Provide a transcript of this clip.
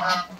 happen.